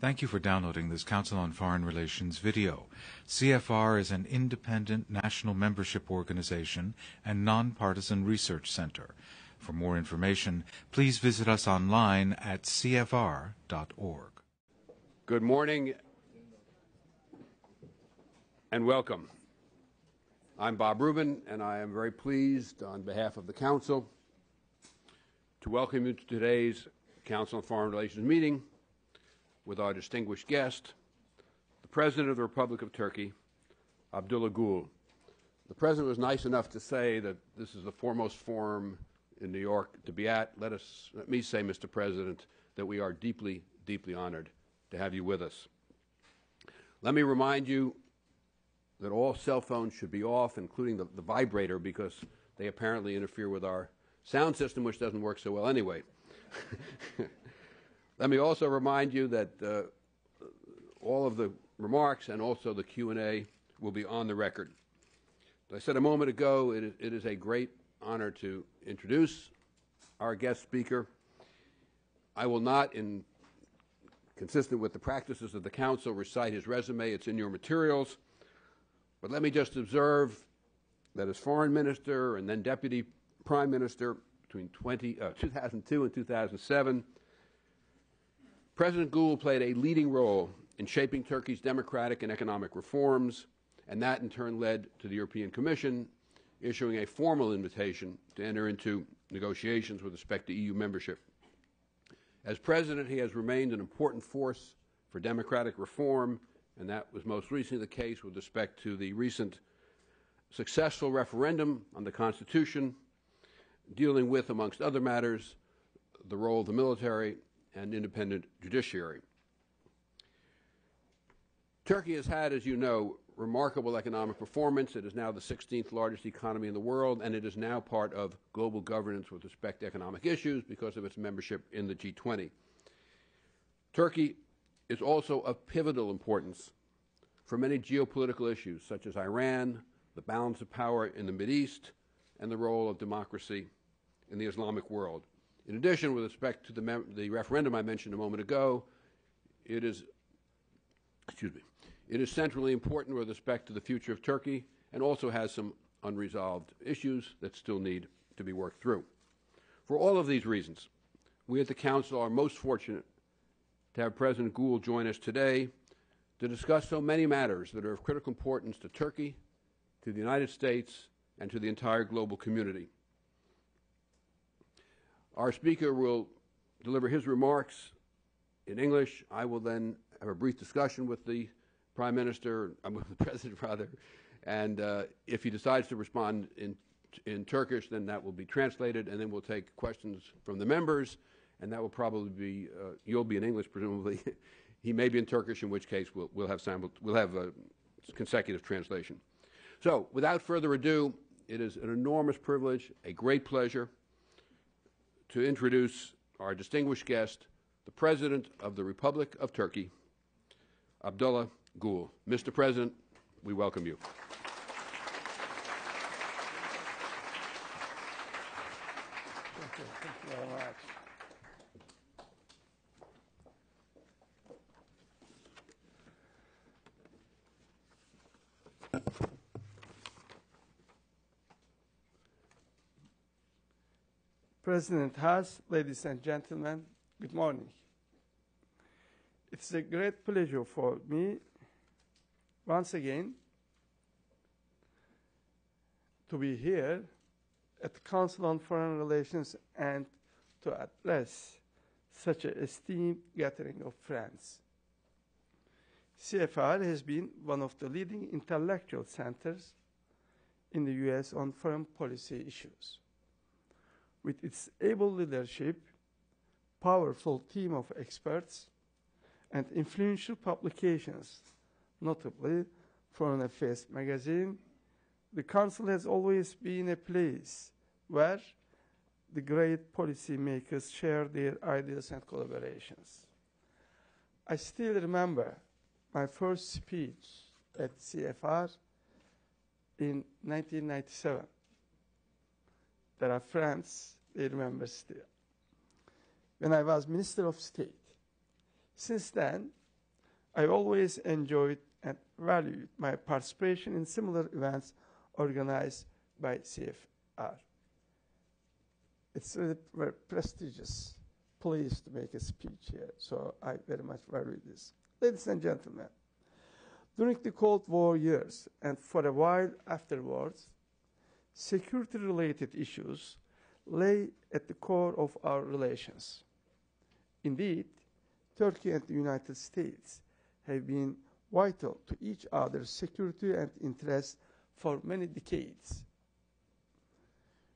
Thank you for downloading this Council on Foreign Relations video. CFR is an independent national membership organization and nonpartisan research center. For more information, please visit us online at cfr.org. Good morning and welcome. I'm Bob Rubin, and I am very pleased on behalf of the Council to welcome you to today's Council on Foreign Relations meeting with our distinguished guest, the President of the Republic of Turkey, Abdullah Gül. The President was nice enough to say that this is the foremost forum in New York to be at. Let, us, let me say, Mr. President, that we are deeply, deeply honored to have you with us. Let me remind you that all cell phones should be off, including the, the vibrator, because they apparently interfere with our sound system, which doesn't work so well anyway. Let me also remind you that uh, all of the remarks and also the Q&A will be on the record. As I said a moment ago, it is, it is a great honor to introduce our guest speaker. I will not, in consistent with the practices of the Council, recite his resume. It's in your materials. But let me just observe that as Foreign Minister and then Deputy Prime Minister between 20, uh, 2002 and 2007, President Gül played a leading role in shaping Turkey's democratic and economic reforms, and that in turn led to the European Commission issuing a formal invitation to enter into negotiations with respect to EU membership. As president, he has remained an important force for democratic reform, and that was most recently the case with respect to the recent successful referendum on the Constitution, dealing with, amongst other matters, the role of the military and independent judiciary. Turkey has had, as you know, remarkable economic performance. It is now the 16th largest economy in the world, and it is now part of global governance with respect to economic issues because of its membership in the G20. Turkey is also of pivotal importance for many geopolitical issues, such as Iran, the balance of power in the East, and the role of democracy in the Islamic world. In addition, with respect to the, the referendum I mentioned a moment ago, it is, excuse me, it is centrally important with respect to the future of Turkey and also has some unresolved issues that still need to be worked through. For all of these reasons, we at the Council are most fortunate to have President Gül join us today to discuss so many matters that are of critical importance to Turkey, to the United States, and to the entire global community. Our speaker will deliver his remarks in English. I will then have a brief discussion with the Prime Minister, uh, with the President rather, and uh, if he decides to respond in in Turkish, then that will be translated, and then we'll take questions from the members, and that will probably be uh, you'll be in English presumably. he may be in Turkish, in which case we'll we'll have sample, we'll have a consecutive translation. So, without further ado, it is an enormous privilege, a great pleasure to introduce our distinguished guest, the President of the Republic of Turkey, Abdullah Gül. Mr. President, we welcome you. Thank you. Thank you very much. President Haass, ladies and gentlemen, good morning. It's a great pleasure for me once again to be here at the Council on Foreign Relations and to address such an esteemed gathering of friends. CFR has been one of the leading intellectual centers in the U.S. on foreign policy issues with its able leadership, powerful team of experts, and influential publications, notably Foreign Affairs magazine, the Council has always been a place where the great policymakers share their ideas and collaborations. I still remember my first speech at CFR in 1997 there are friends, they remember still. When I was Minister of State. Since then, I always enjoyed and valued my participation in similar events organized by CFR. It's a very prestigious place to make a speech here, so I very much value this. Ladies and gentlemen, during the Cold War years and for a while afterwards, security related issues lay at the core of our relations. Indeed, Turkey and the United States have been vital to each other's security and interests for many decades.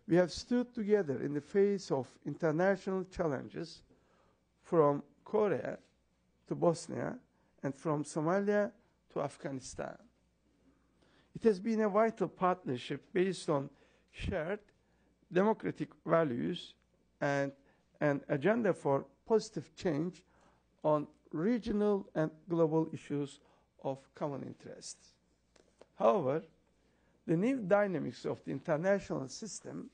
We have stood together in the face of international challenges from Korea to Bosnia and from Somalia to Afghanistan. It has been a vital partnership based on shared democratic values and an agenda for positive change on regional and global issues of common interest. However, the new dynamics of the international system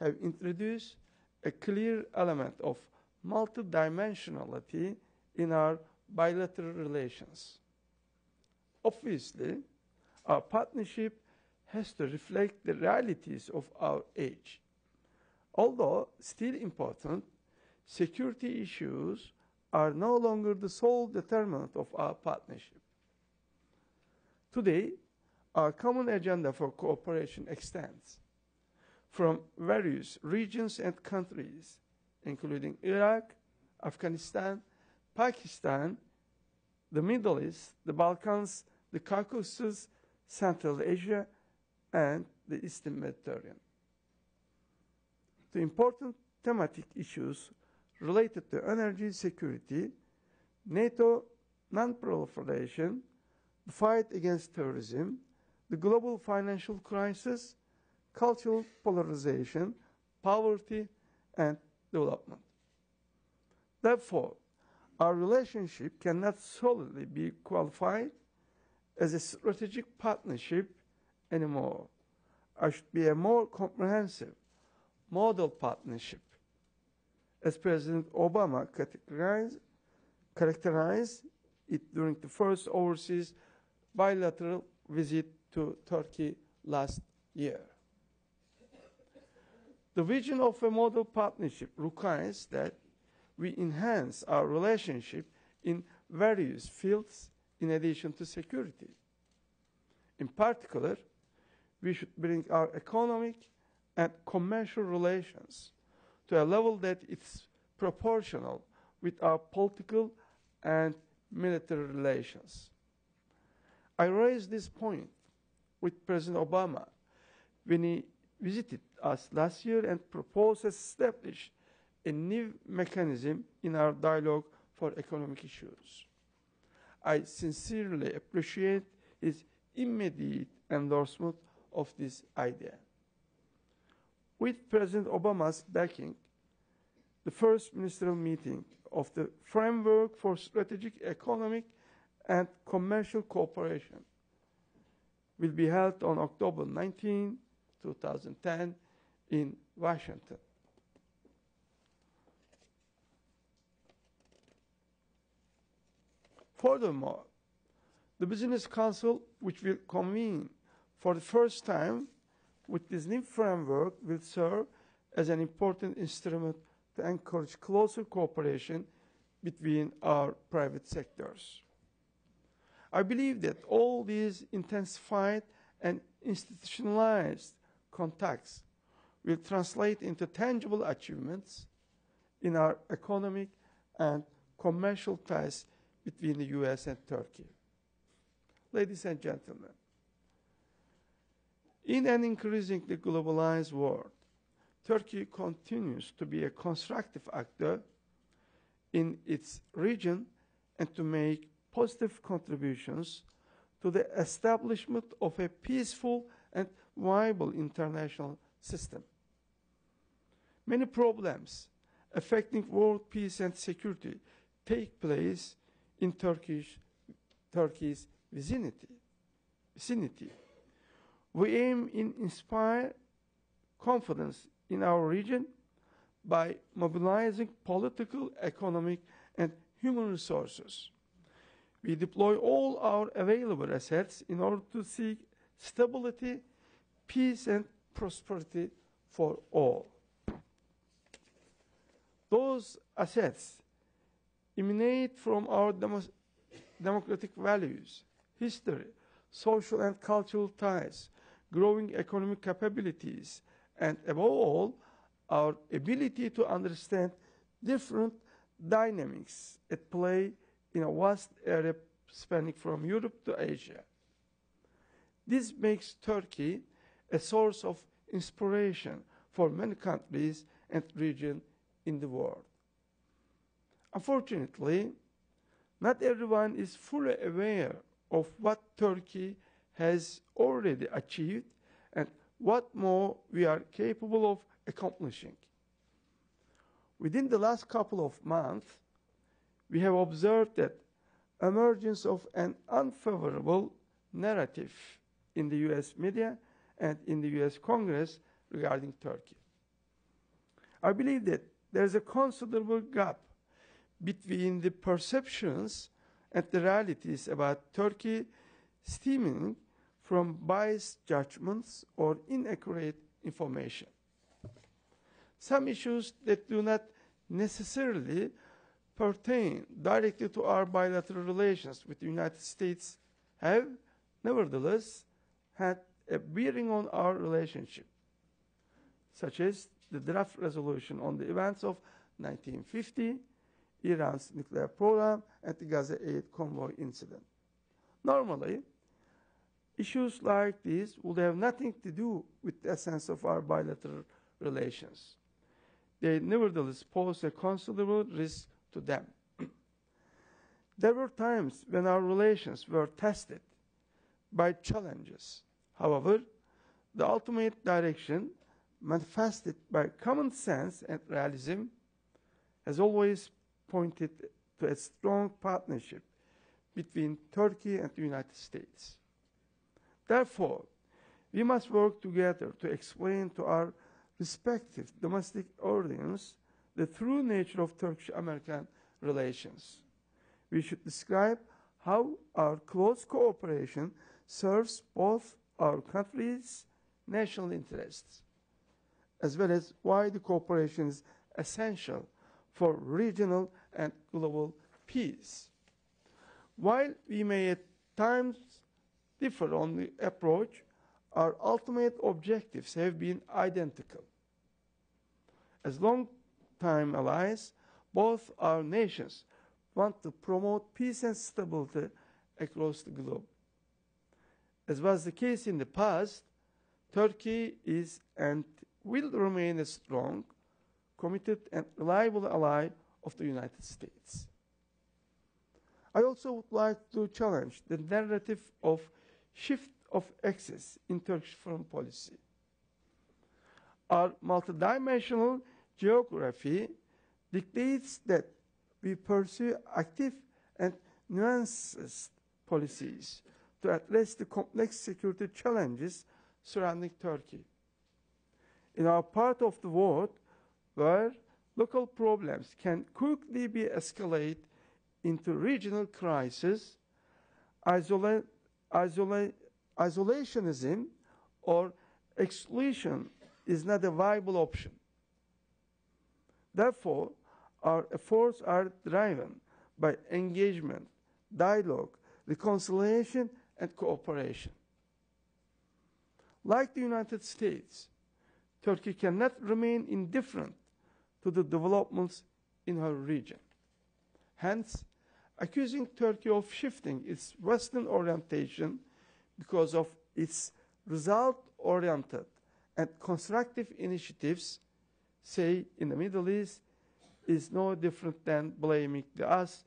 have introduced a clear element of multidimensionality in our bilateral relations. Obviously, our partnership has to reflect the realities of our age. Although still important, security issues are no longer the sole determinant of our partnership. Today, our common agenda for cooperation extends from various regions and countries, including Iraq, Afghanistan, Pakistan, the Middle East, the Balkans, the Caucasus, Central Asia, and the Eastern Mediterranean. The important thematic issues related to energy security, NATO non-proliferation, the fight against terrorism, the global financial crisis, cultural polarization, poverty, and development. Therefore, our relationship cannot solely be qualified as a strategic partnership anymore. It should be a more comprehensive model partnership. As President Obama categorized, characterized it during the first overseas bilateral visit to Turkey last year. The vision of a model partnership requires that we enhance our relationship in various fields in addition to security. In particular, we should bring our economic and commercial relations to a level that is proportional with our political and military relations. I raised this point with President Obama when he visited us last year and proposed to establish a new mechanism in our dialogue for economic issues. I sincerely appreciate his immediate endorsement of this idea. With President Obama's backing, the first ministerial meeting of the Framework for Strategic Economic and Commercial Cooperation will be held on October 19, 2010, in Washington. Furthermore, the Business Council, which will convene for the first time with this new framework, will serve as an important instrument to encourage closer cooperation between our private sectors. I believe that all these intensified and institutionalized contacts will translate into tangible achievements in our economic and commercial ties between the US and Turkey. Ladies and gentlemen, in an increasingly globalized world, Turkey continues to be a constructive actor in its region and to make positive contributions to the establishment of a peaceful and viable international system. Many problems affecting world peace and security take place in Turkish, Turkey's vicinity. vicinity. We aim in inspire confidence in our region by mobilizing political, economic, and human resources. we deploy all our available assets in order to seek stability, peace, and prosperity for all. Those assets emanate from our demo- democratic values, history, social and cultural ties, growing economic capabilities, and above all, our ability to understand different dynamics at play in a vast area spanning from Europe to Asia. This makes Turkey a source of inspiration for many countries and regions in the world. Unfortunately, not everyone is fully aware of what Turkey has already achieved and what more we are capable of accomplishing. Within the last couple of months, we have observed that emergence of an unfavorable narrative in the US media and in the US Congress regarding Turkey. I believe that there is a considerable gap between the perceptions and the realities about Turkey stemming from biased judgments or inaccurate information. Some issues that do not necessarily pertain directly to our bilateral relations with the United States have, nevertheless, had a bearing on our relationship, such as the draft resolution on the events of 1950, Iran's nuclear program, and the Gaza aid convoy incident. Normally, issues like these would have nothing to do with the essence of our bilateral relations. They nevertheless pose a considerable risk to them. there were times when our relations were tested by challenges. However, the ultimate direction, manifested by common sense and realism, has always pointed to a strong partnership between Turkey and the United States. Therefore, we must work together to explain to our respective domestic audience the true nature of Turkish American relations. We should describe how our close cooperation serves both our countries' national interests, as well as why the cooperation is essential for regional and global peace. While we may at times differ on the approach, our ultimate objectives have been identical. As long-time allies, both our nations want to promote peace and stability across the globe. As was the case in the past, Turkey is and will remain a strong, committed, and reliable ally of the United States. I also would like to challenge the narrative of shift of axis in Turkish foreign policy. Our multidimensional geography dictates that we pursue active and nuanced policies to address the complex security challenges surrounding Turkey. In our part of the world, where local problems can quickly be escalated into regional crisis, isola isola isolationism or exclusion is not a viable option. Therefore, our efforts are driven by engagement, dialogue, reconciliation, and cooperation. Like the United States, Turkey cannot remain indifferent to the developments in her region. Hence, accusing Turkey of shifting its Western orientation because of its result oriented and constructive initiatives, say in the Middle East, is no different than blaming the us,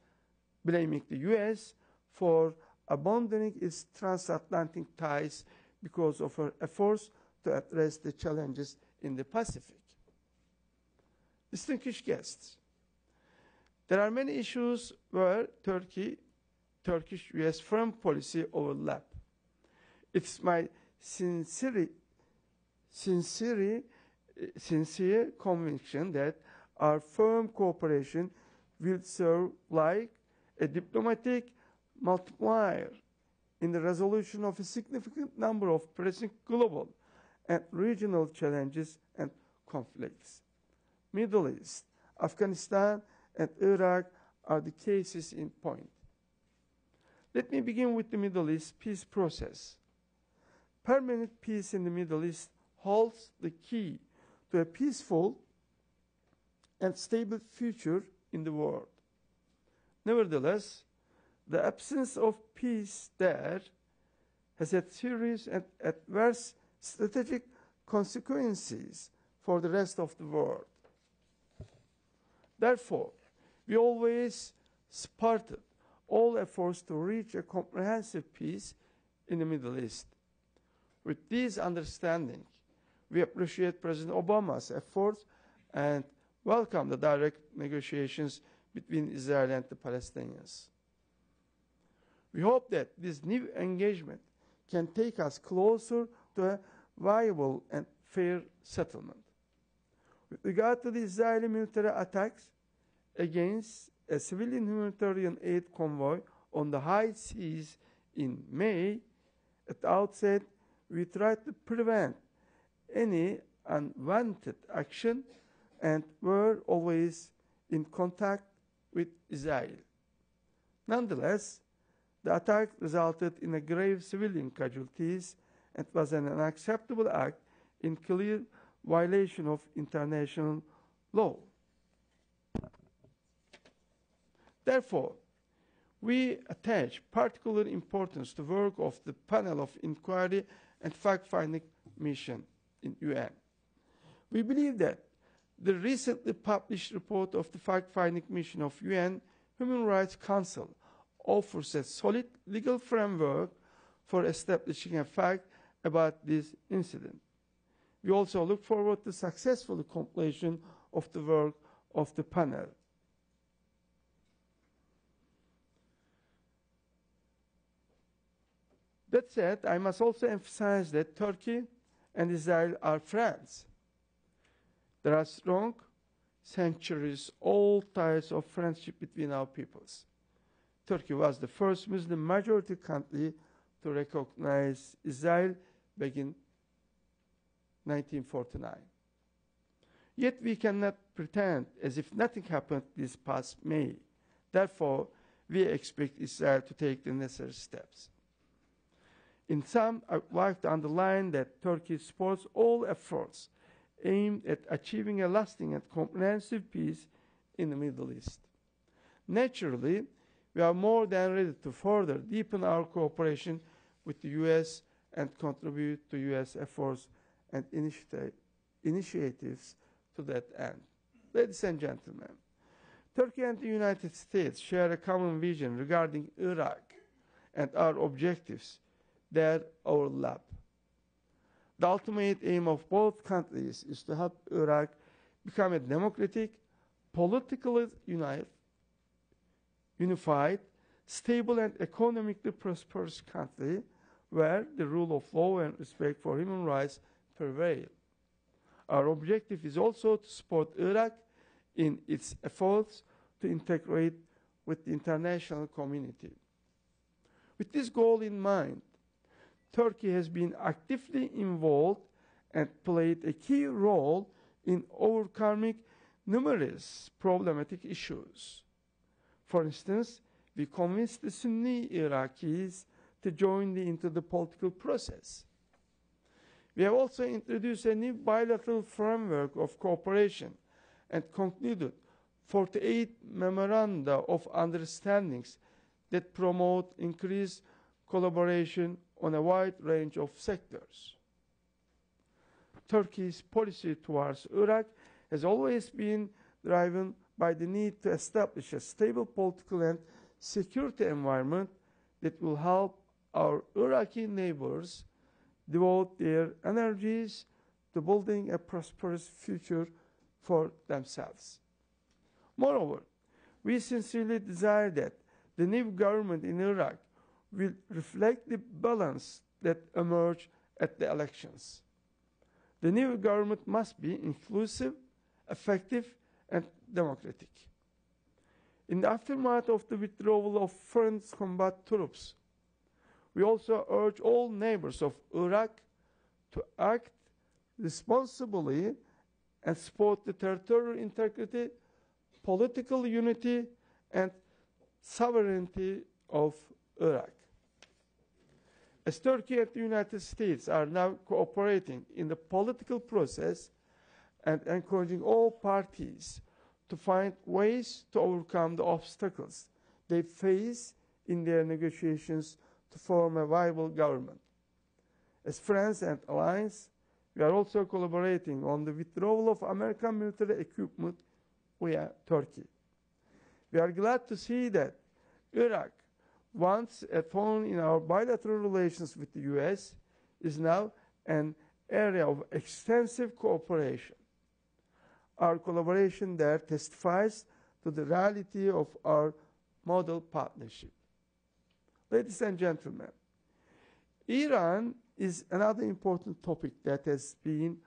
blaming the US for abandoning its transatlantic ties because of her efforts to address the challenges in the Pacific. Distinguished guests, there are many issues where Turkey, Turkish US foreign policy overlap. It's my sincere, sincere, sincere conviction that our firm cooperation will serve like a diplomatic, multiplier in the resolution of a significant number of pressing global and regional challenges and conflicts. Middle East, Afghanistan, and Iraq are the cases in point. Let me begin with the Middle East peace process. Permanent peace in the Middle East holds the key to a peaceful and stable future in the world. Nevertheless, the absence of peace there has had serious and adverse strategic consequences for the rest of the world. Therefore, we always supported all efforts to reach a comprehensive peace in the Middle East. With this understanding, we appreciate President Obama's efforts and welcome the direct negotiations between Israel and the Palestinians. We hope that this new engagement can take us closer to a viable and fair settlement. With regard to the Israeli military attacks against a civilian humanitarian aid convoy on the high seas in May, at the outset, we tried to prevent any unwanted action and were always in contact with Israel. Nonetheless, the attack resulted in a grave civilian casualties and was an unacceptable act in clear violation of international law. Therefore, we attach particular importance to work of the panel of inquiry and fact-finding mission in UN. We believe that the recently published report of the fact-finding mission of UN Human Rights Council offers a solid legal framework for establishing a fact about this incident. We also look forward to successful completion of the work of the panel. That said, I must also emphasize that Turkey and Israel are friends. There are strong, centuries old ties of friendship between our peoples. Turkey was the first Muslim majority country to recognize Israel back in 1949. Yet we cannot pretend as if nothing happened this past May. Therefore, we expect Israel to take the necessary steps. In sum, uh, I would like to underline that Turkey supports all efforts aimed at achieving a lasting and comprehensive peace in the Middle East. Naturally, we are more than ready to further deepen our cooperation with the U.S. and contribute to U.S. efforts and initiative, initiatives to that end. Ladies and gentlemen, Turkey and the United States share a common vision regarding Iraq and our objectives their overlap. The ultimate aim of both countries is to help Iraq become a democratic, politically united, unified, stable, and economically prosperous country where the rule of law and respect for human rights prevail. Our objective is also to support Iraq in its efforts to integrate with the international community. With this goal in mind, Turkey has been actively involved and played a key role in overcoming numerous problematic issues. For instance, we convinced the Sunni Iraqis to join the, into the political process. We have also introduced a new bilateral framework of cooperation and concluded 48 memoranda of understandings that promote increased collaboration on a wide range of sectors. Turkey's policy towards Iraq has always been driven by the need to establish a stable political and security environment that will help our Iraqi neighbors devote their energies to building a prosperous future for themselves. Moreover, we sincerely desire that the new government in Iraq will reflect the balance that emerged at the elections. The new government must be inclusive, effective, and democratic. In the aftermath of the withdrawal of foreign combat troops, we also urge all neighbors of Iraq to act responsibly and support the territorial integrity, political unity, and sovereignty of Iraq. As Turkey and the United States are now cooperating in the political process and encouraging all parties to find ways to overcome the obstacles they face in their negotiations to form a viable government. As friends and allies, we are also collaborating on the withdrawal of American military equipment via Turkey. We are glad to see that Iraq, once a thorn in our bilateral relations with the US, is now an area of extensive cooperation. Our collaboration there testifies to the reality of our model partnership. Ladies and gentlemen, Iran is another important topic that has been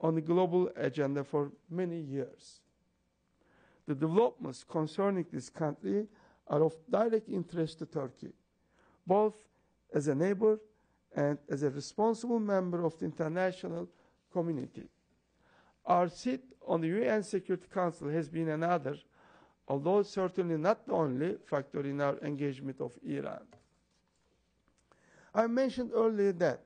on the global agenda for many years. The developments concerning this country are of direct interest to Turkey, both as a neighbor and as a responsible member of the international community. Our seat on the UN Security Council has been another, although certainly not the only factor in our engagement of Iran. I mentioned earlier that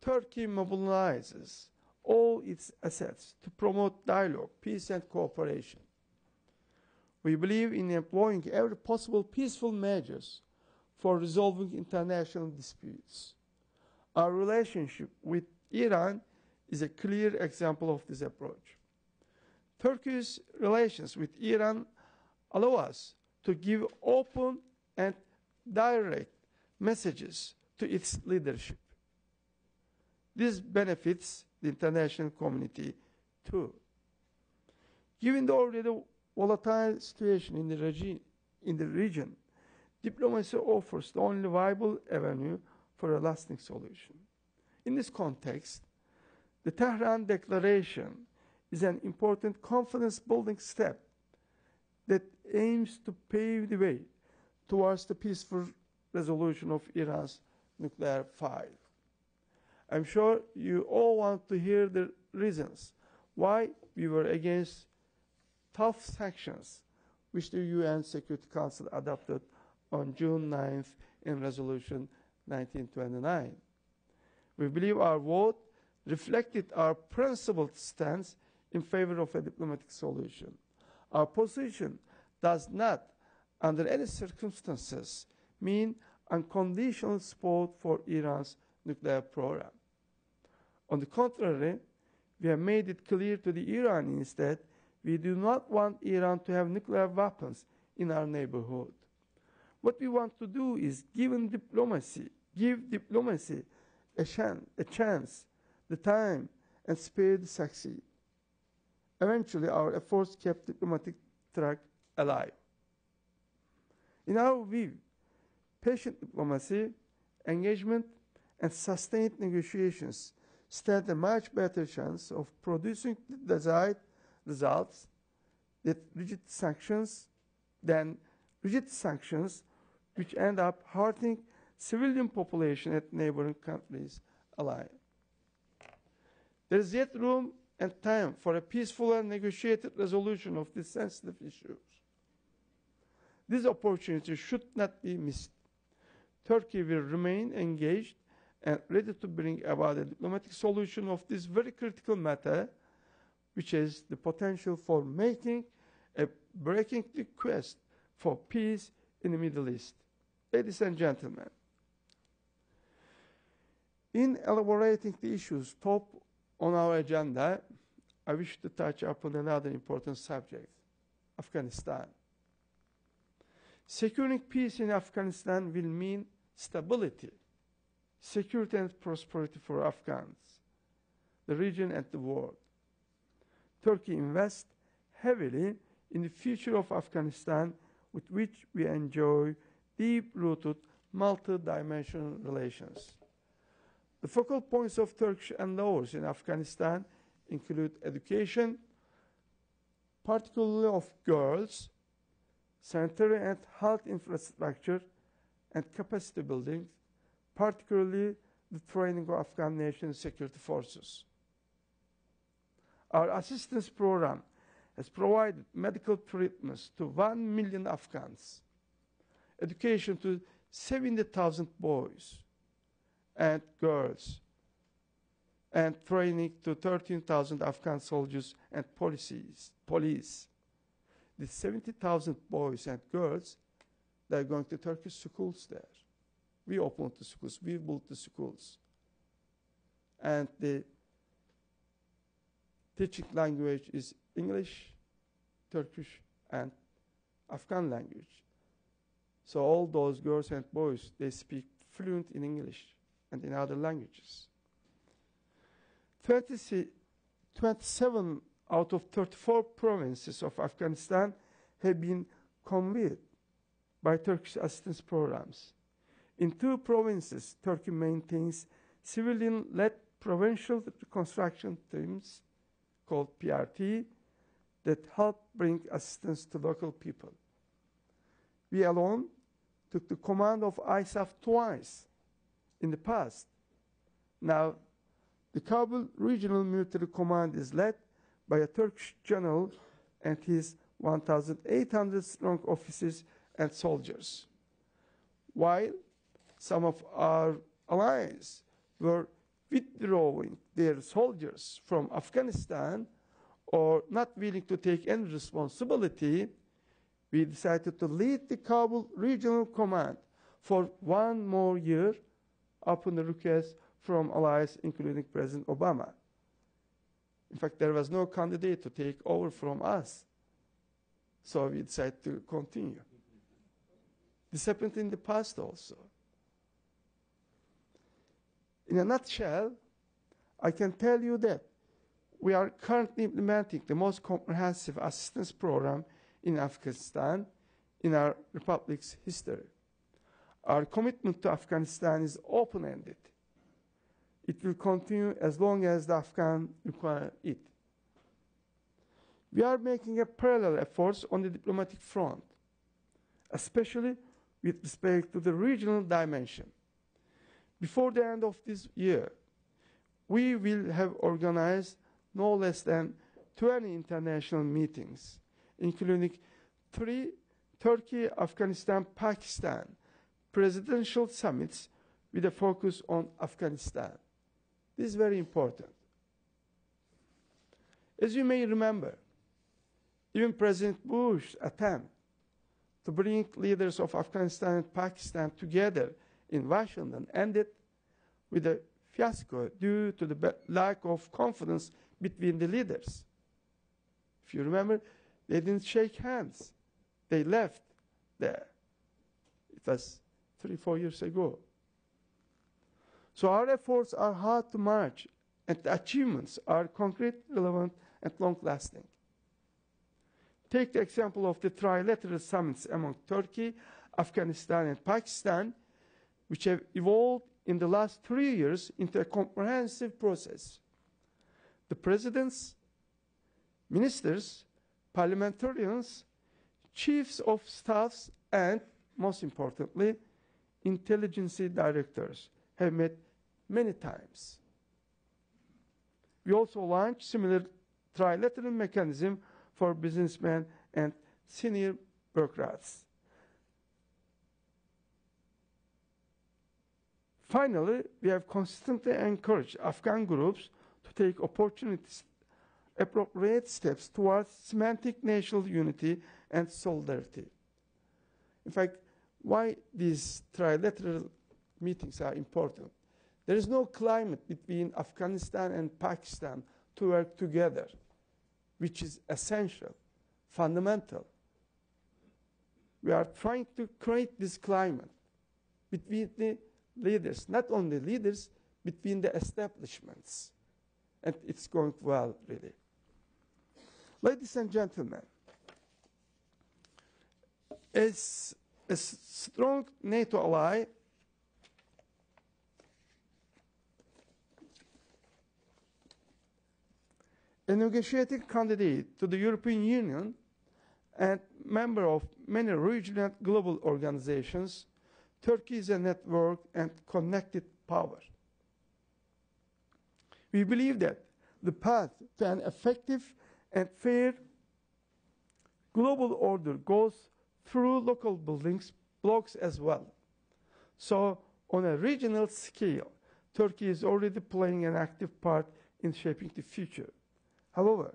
Turkey mobilizes all its assets to promote dialogue, peace, and cooperation. We believe in employing every possible peaceful measures for resolving international disputes. Our relationship with Iran is a clear example of this approach. Turkey's relations with Iran allow us to give open and direct messages to its leadership. This benefits the international community too. Given the already volatile situation in the, regi- in the region, diplomacy offers the only viable avenue for a lasting solution. In this context, the Tehran Declaration is an important confidence building step that aims to pave the way towards the peaceful resolution of Iran's nuclear file. I'm sure you all want to hear the reasons why we were against tough sanctions which the UN Security Council adopted on June 9th in Resolution 1929. We believe our vote reflected our principled stance in favor of a diplomatic solution. Our position does not, under any circumstances, mean unconditional support for Iran's nuclear program. On the contrary, we have made it clear to the Iranians that we do not want Iran to have nuclear weapons in our neighborhood. What we want to do is give diplomacy, give diplomacy a, a chance, the time, and speed to succeed. Eventually, our efforts kept diplomatic track alive. In our view, patient diplomacy, engagement, and sustained negotiations stand a much better chance of producing the desired results that rigid sanctions than rigid sanctions which end up hurting civilian population at neighboring countries alike. There is yet room and time for a peaceful and negotiated resolution of these sensitive issues. This opportunity should not be missed. Turkey will remain engaged and ready to bring about a diplomatic solution of this very critical matter, which has the potential for making a breaking the quest for peace in the Middle East. Ladies and gentlemen, in elaborating the issues top on our agenda, I wish to touch upon another important subject Afghanistan. Securing peace in Afghanistan will mean stability security and prosperity for Afghans, the region, and the world. Turkey invests heavily in the future of Afghanistan, with which we enjoy deep rooted multi dimensional relations. The focal points of Turkish endeavors in Afghanistan include education, particularly of girls, sanitary and health infrastructure, and capacity building, particularly the training of Afghan nation security forces. Our assistance program has provided medical treatments to 1 million Afghans, education to 70,000 boys and girls, and training to 13,000 Afghan soldiers and policies, police. The 70,000 boys and girls, they're going to Turkish schools there. We opened the schools, we built the schools. And the teaching language is English, Turkish, and Afghan language. So all those girls and boys, they speak fluent in English and in other languages. 20, 27 out of 34 provinces of Afghanistan have been conveyed by Turkish assistance programs. In two provinces, Turkey maintains civilian-led provincial reconstruction teams called PRT that help bring assistance to local people. We alone took the command of ISAF twice in the past. Now, the Kabul Regional Military Command is led by a Turkish general and his 1,800 strong officers and soldiers. While some of our allies were withdrawing their soldiers from Afghanistan or not willing to take any responsibility, we decided to lead the Kabul Regional Command for one more year upon the request from allies, including President Obama. In fact, there was no candidate to take over from us. So we decided to continue. This happened in the past also. In a nutshell, I can tell you that we are currently implementing the most comprehensive assistance program in Afghanistan in our republic's history. Our commitment to Afghanistan is open-ended. It will continue as long as the Afghans require it. We are making a parallel efforts on the diplomatic front, especially with respect to the regional dimension. Before the end of this year, we will have organized no less than 20 international meetings, including three Turkey, Afghanistan, Pakistan presidential summits with a focus on Afghanistan. This is very important. As you may remember, even President Bush's attempt to bring leaders of Afghanistan and Pakistan together in Washington ended with a fiasco due to the lack of confidence between the leaders. If you remember, they didn't shake hands. They left there. It was three, four years ago. So our efforts are hard to match, and the achievements are concrete, relevant, and long-lasting. Take the example of the trilateral summits among Turkey, Afghanistan, and Pakistan, which have evolved in the last three years into a comprehensive process. The presidents, ministers, parliamentarians, chiefs of staffs, and most importantly, intelligence directors have met many times. We also launched similar trilateral mechanism for businessmen and senior bureaucrats. Finally, we have consistently encouraged Afghan groups to take opportunities, appropriate steps towards semantic national unity and solidarity. In fact, why these trilateral meetings are important? There is no climate between Afghanistan and Pakistan to work together, which is essential, fundamental. We are trying to create this climate between the leaders, not only leaders, between the establishments. And it's going well, really. Ladies and gentlemen, as a strong NATO ally, a negotiating candidate to the European Union, and member of many regional and global organizations, Turkey is a network and connected power. We believe that the path to an effective and fair global order goes through local buildings blocks as well. So, on a regional scale, Turkey is already playing an active part in shaping the future. However,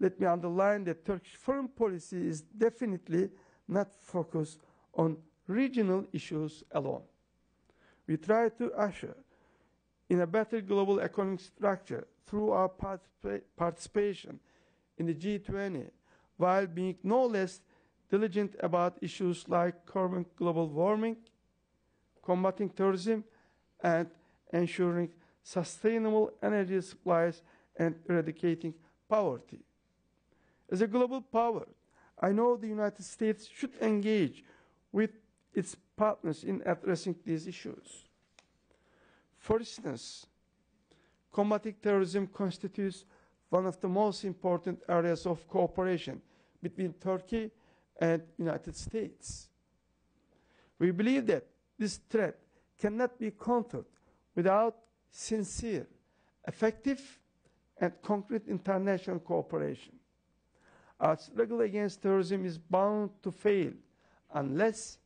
let me underline that Turkish foreign policy is definitely not focused on regional issues alone. We try to usher in a better global economic structure through our participa participation in the G20 while being no less diligent about issues like curbing global warming, combating terrorism, and ensuring sustainable energy supplies and eradicating poverty. As a global power, I know the United States should engage with its partners in addressing these issues. For instance, combating terrorism constitutes one of the most important areas of cooperation between Turkey and United States. We believe that this threat cannot be countered without sincere, effective, and concrete international cooperation. Our struggle against terrorism is bound to fail unless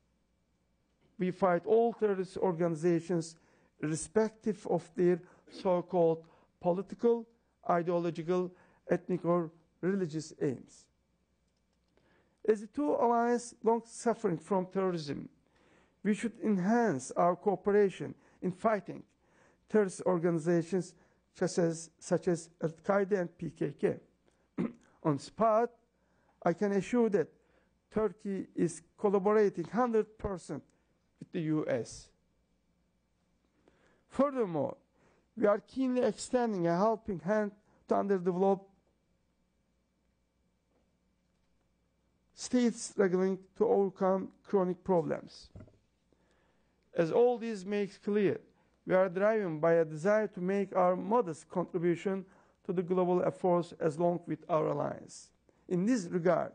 we fight all terrorist organizations irrespective of their so-called political, ideological, ethnic, or religious aims. As the two alliances long suffering from terrorism, we should enhance our cooperation in fighting terrorist organizations such as, such as Al-Qaeda and PKK. On spot, I can assure that Turkey is collaborating 100% with the US. Furthermore, we are keenly extending a helping hand to underdeveloped states struggling to overcome chronic problems. As all this makes clear, we are driven by a desire to make our modest contribution to the global efforts as long with our alliance. In this regard,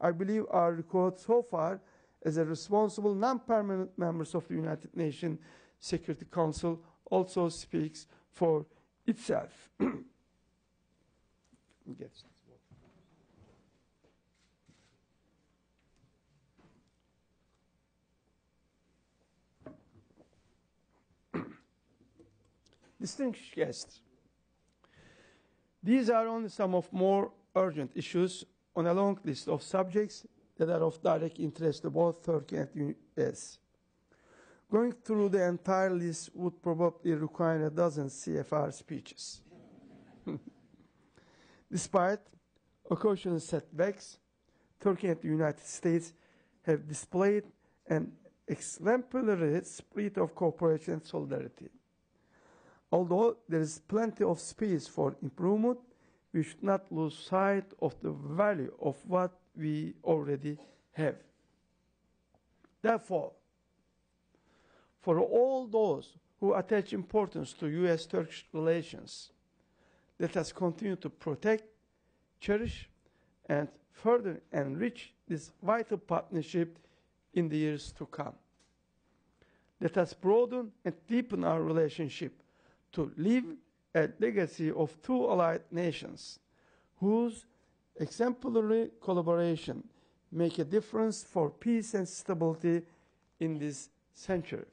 I believe our record so far as a responsible non-permanent members of the United Nations Security Council also speaks for itself. yes. Distinguished guests, these are only some of more urgent issues on a long list of subjects that are of direct interest to both Turkey and the US. Going through the entire list would probably require a dozen CFR speeches. Despite occasional setbacks, Turkey and the United States have displayed an exemplary spirit of cooperation and solidarity. Although there is plenty of space for improvement, we should not lose sight of the value of what we already have. Therefore, for all those who attach importance to US Turkish relations, let us continue to protect, cherish, and further enrich this vital partnership in the years to come. Let us broaden and deepen our relationship to leave a legacy of two allied nations whose exemplary collaboration make a difference for peace and stability in this century.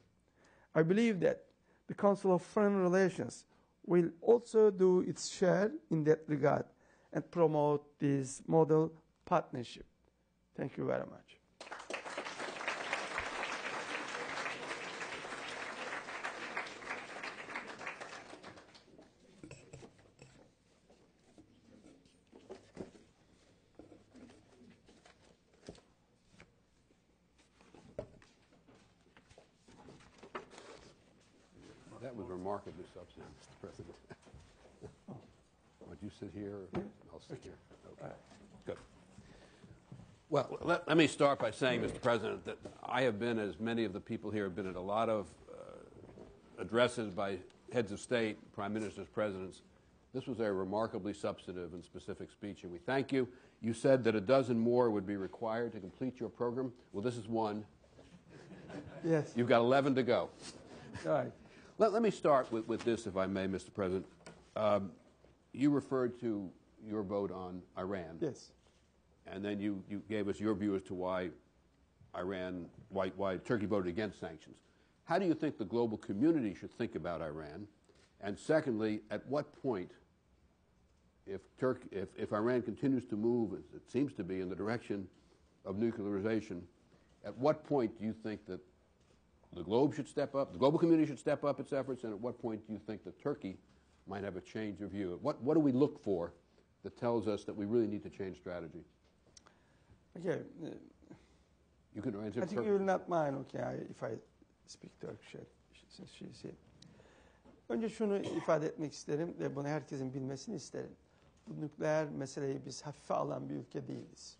I believe that the Council of Foreign Relations will also do its share in that regard and promote this model partnership. Thank you very much. That was remarkably substantive, Mr. President. Would you sit here? or I'll sit here. Okay. Good. Well, let, let me start by saying, Mr. President, that I have been, as many of the people here have been, at a lot of uh, addresses by heads of state, prime ministers, presidents. This was a remarkably substantive and specific speech, and we thank you. You said that a dozen more would be required to complete your program. Well, this is one. Yes. You've got 11 to go. All right. Let, let me start with, with this, if I may, Mr. President. Um, you referred to your vote on Iran. Yes. And then you, you gave us your view as to why Iran, why, why Turkey voted against sanctions. How do you think the global community should think about Iran? And secondly, at what point, if, Turk, if, if Iran continues to move, as it seems to be, in the direction of nuclearization, at what point do you think that the globe should step up, the global community should step up its efforts, and at what point do you think that Turkey might have a change of view? What, what do we look for that tells us that we really need to change strategy? Okay. You can answer I think you will not mind, okay, if I speak Turkish since she's here. Önce şunu ifade etmek isterim ve bunu herkesin bilmesini isterim. Bu nükleer meseleyi biz hafife alan bir ülke değiliz.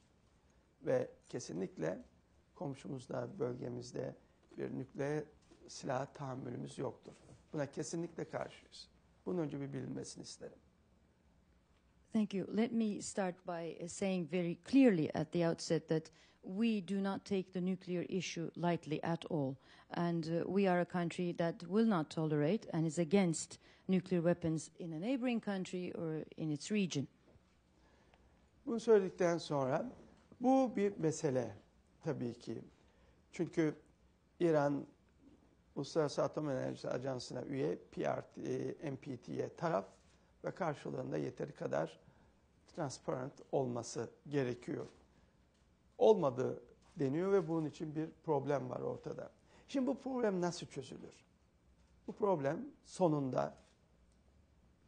Ve kesinlikle komşumuzda, bölgemizde bir nükleer silah tahammülümüz yoktur. Buna kesinlikle karşıyız. Bunun önce bir bilinmesini isterim. Thank you. Let me start by saying very clearly at the outset that we do not take the nuclear issue lightly at all. And uh, we are a country that will not tolerate and is against nuclear weapons in a neighboring country or in its region. Bunu söyledikten sonra bu bir mesele tabii ki. Çünkü İran Uluslararası Atom Enerjisi Ajansı'na üye, PRT, e, NPT'ye taraf ve karşılığında yeteri kadar transparent olması gerekiyor. Olmadığı deniyor ve bunun için bir problem var ortada. Şimdi bu problem nasıl çözülür? Bu problem sonunda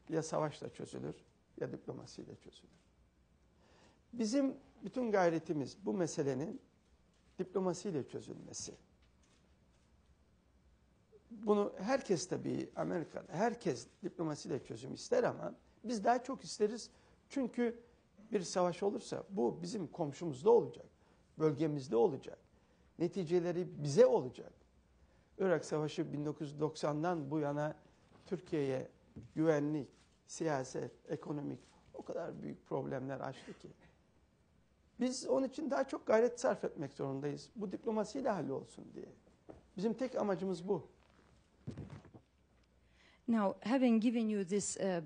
ya savaşla çözülür ya diplomasiyle çözülür. Bizim bütün gayretimiz bu meselenin diplomasiyle çözülmesi. Bunu herkes tabii Amerika'da, herkes diplomasiyle çözüm ister ama biz daha çok isteriz. Çünkü bir savaş olursa bu bizim komşumuzda olacak, bölgemizde olacak. Neticeleri bize olacak. Irak Savaşı 1990'dan bu yana Türkiye'ye güvenlik, siyaset, ekonomik o kadar büyük problemler açtı ki. Biz onun için daha çok gayret sarf etmek zorundayız. Bu diplomasiyle hallolsun diye. Bizim tek amacımız bu. Now, having given you this uh,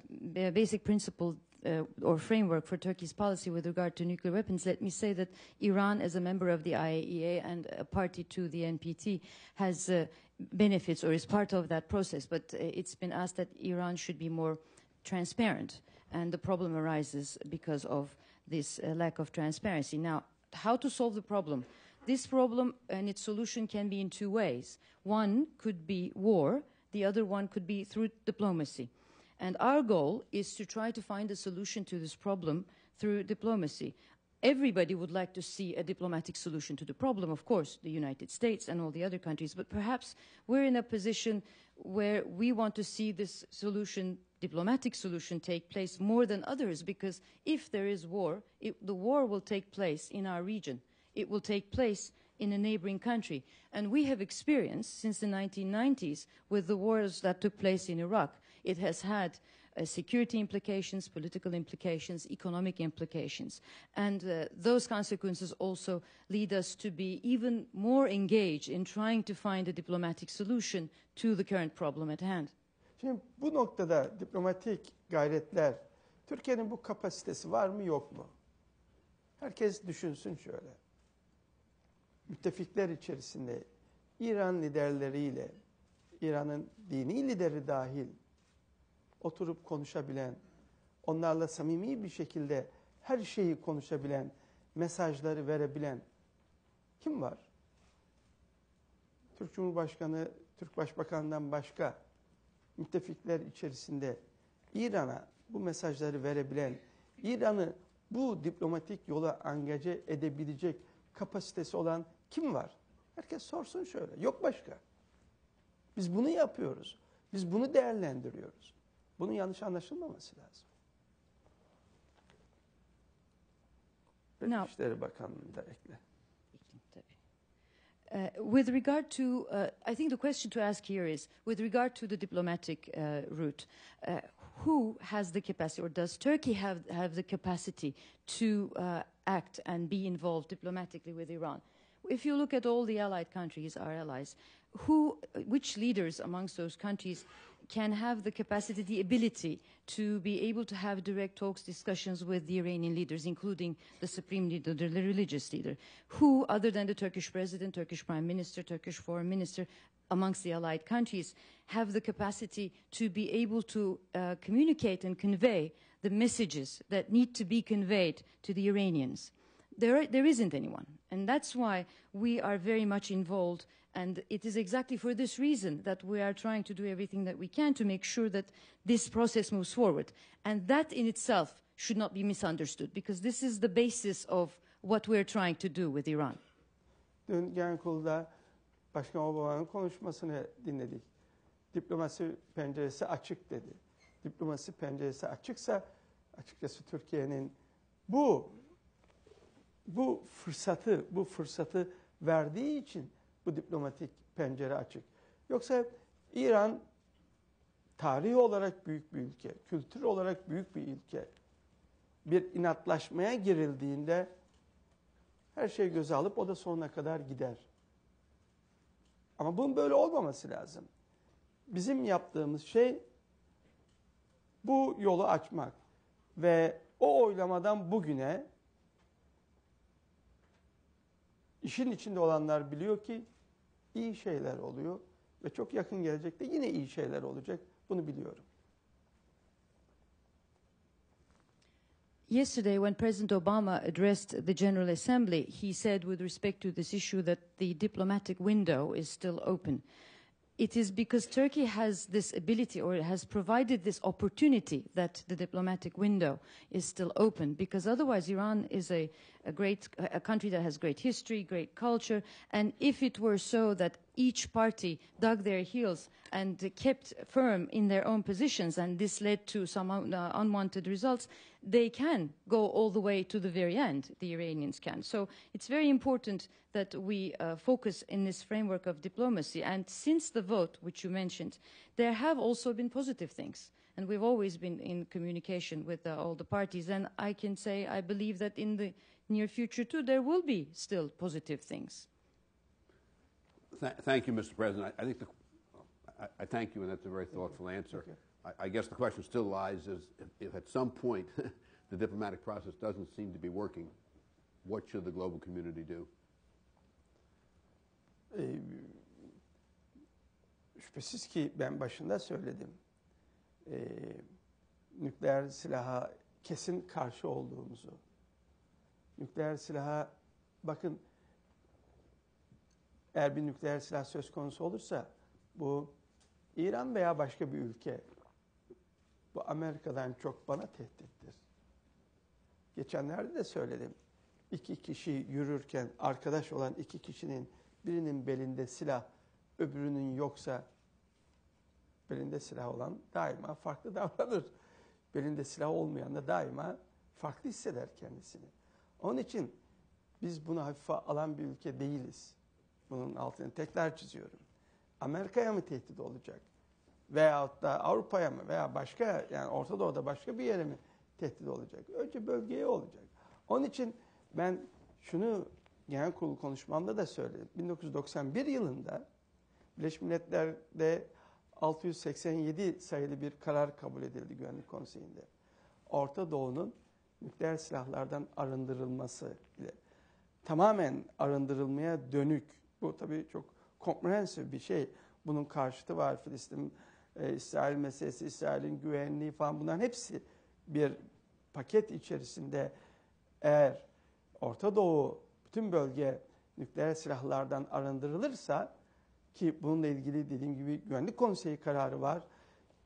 basic principle uh, or framework for Turkey's policy with regard to nuclear weapons, let me say that Iran, as a member of the IAEA and a party to the NPT, has uh, benefits or is part of that process. But uh, it's been asked that Iran should be more transparent, and the problem arises because of this uh, lack of transparency. Now, how to solve the problem? This problem and its solution can be in two ways. One could be war, the other one could be through diplomacy. And our goal is to try to find a solution to this problem through diplomacy. Everybody would like to see a diplomatic solution to the problem, of course, the United States and all the other countries, but perhaps we're in a position where we want to see this solution, diplomatic solution, take place more than others, because if there is war, it, the war will take place in our region. It will take place in a neighboring country. And we have experienced since the 1990s with the wars that took place in Iraq. It has had uh, security implications, political implications, economic implications. And uh, those consequences also lead us to be even more engaged in trying to find a diplomatic solution to the current problem at hand. Şimdi bu noktada diplomatik gayretler, Türkiye'nin bu kapasitesi var mı yok mu? Herkes düşünsün şöyle. Müttefikler içerisinde İran liderleriyle, İran'ın dini lideri dahil oturup konuşabilen, onlarla samimi bir şekilde her şeyi konuşabilen, mesajları verebilen kim var? Türk Cumhurbaşkanı, Türk Başbakanı'ndan başka müttefikler içerisinde İran'a bu mesajları verebilen, İran'ı bu diplomatik yola angaje edebilecek kapasitesi olan kim var? Herkes sorsun şöyle. Yok başka. Biz bunu yapıyoruz. Biz bunu değerlendiriyoruz. Bunun yanlış anlaşılmaması lazım. Now- İçişleri Bakanlığı da ekle. Uh, with regard to, uh, I think the question to ask here is, with regard to the diplomatic uh, route, uh, who has the capacity, or does Turkey have have the capacity to uh, act and be involved diplomatically with Iran. If you look at all the allied countries, our allies, who, which leaders amongst those countries can have the capacity, the ability to be able to have direct talks, discussions with the Iranian leaders, including the supreme leader, the religious leader, who, other than the Turkish president, Turkish prime minister, Turkish foreign minister, amongst the allied countries, have the capacity to be able to uh, communicate and convey the messages that need to be conveyed to the Iranians. There, there isn't anyone. And that's why we are very much involved and it is exactly for this reason that we are trying to do everything that we can to make sure that this process moves forward. And that in itself should not be misunderstood because this is the basis of what we're trying to do with Iran. Dün genel Başkan Obama'nın konuşmasını dinledik. Diplomasi penceresi açık dedi. Diplomasi penceresi açıksa açıkçası Türkiye'nin bu bu fırsatı bu fırsatı verdiği için bu diplomatik pencere açık. Yoksa İran tarihi olarak büyük bir ülke, kültür olarak büyük bir ülke. Bir inatlaşmaya girildiğinde her şeyi göze alıp o da sonuna kadar gider. Ama bunun böyle olmaması lazım. Bizim yaptığımız şey bu yolu açmak ve o oylamadan bugüne işin içinde olanlar biliyor ki iyi şeyler oluyor ve çok yakın gelecekte yine iyi şeyler olacak. Bunu biliyorum. Yesterday, when President Obama addressed the General Assembly, he said, with respect to this issue, that the diplomatic window is still open. It is because Turkey has this ability or has provided this opportunity that the diplomatic window is still open. Because otherwise, Iran is a, a great a country that has great history, great culture, and if it were so that each party dug their heels and kept firm in their own positions, and this led to some uh, unwanted results, they can go all the way to the very end, the Iranians can. So it's very important that we uh, focus in this framework of diplomacy. And since the vote, which you mentioned, there have also been positive things. And we've always been in communication with uh, all the parties. And I can say I believe that in the near future, too, there will be still positive things. Th thank you, Mr. President. I, I think the, I, I, thank you, and that's a very thoughtful answer. I, I, guess the question still lies is if, if at some point the diplomatic process doesn't seem to be working, what should the global community do? Ee, şüphesiz ki ben başında söyledim. Ee, nükleer silaha kesin karşı olduğumuzu. Nükleer silaha bakın eğer bir nükleer silah söz konusu olursa bu İran veya başka bir ülke bu Amerika'dan çok bana tehdittir. Geçenlerde de söyledim. İki kişi yürürken arkadaş olan iki kişinin birinin belinde silah, öbürünün yoksa belinde silah olan daima farklı davranır. Belinde silah olmayan da daima farklı hisseder kendisini. Onun için biz bunu hafife alan bir ülke değiliz. Bunun altını tekrar çiziyorum. Amerika'ya mı tehdit olacak? Veyahut da Avrupa'ya mı veya başka yani Orta Doğu'da başka bir yere mi tehdit olacak? Önce bölgeye olacak. Onun için ben şunu genel kurulu konuşmamda da söyledim. 1991 yılında Birleşmiş Milletler'de 687 sayılı bir karar kabul edildi Güvenlik Konseyi'nde. Orta Doğu'nun nükleer silahlardan arındırılması ile tamamen arındırılmaya dönük. Bu tabii çok komprehensif bir şey. Bunun karşıtı var Filistin, e, İsrail meselesi, İsrail'in güvenliği falan bunların hepsi bir paket içerisinde eğer Orta Doğu bütün bölge nükleer silahlardan arındırılırsa ki bununla ilgili dediğim gibi Güvenlik Konseyi kararı var.